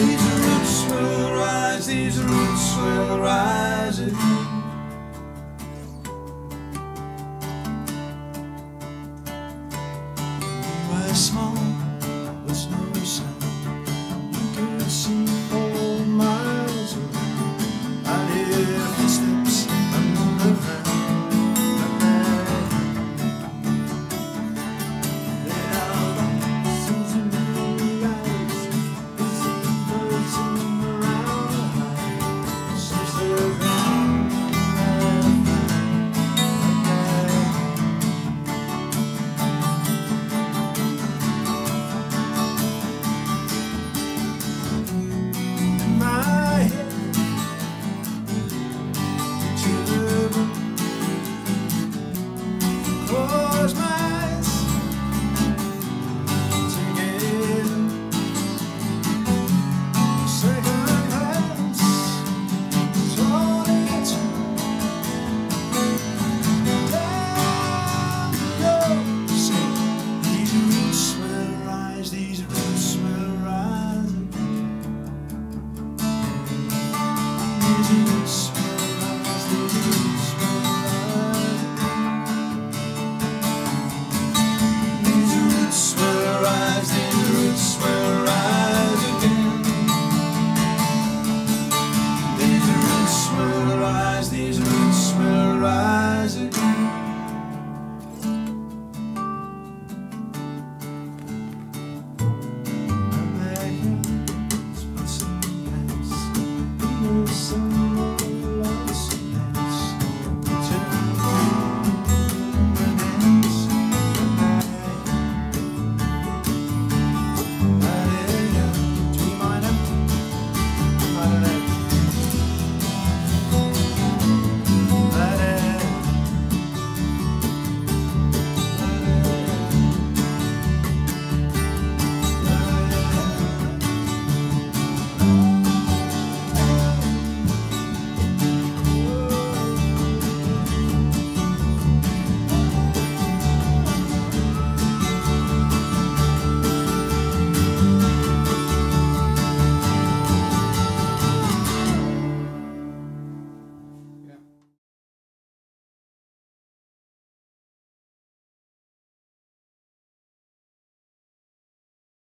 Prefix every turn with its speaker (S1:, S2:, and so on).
S1: These roots will rise, these roots will rise again. We were small. some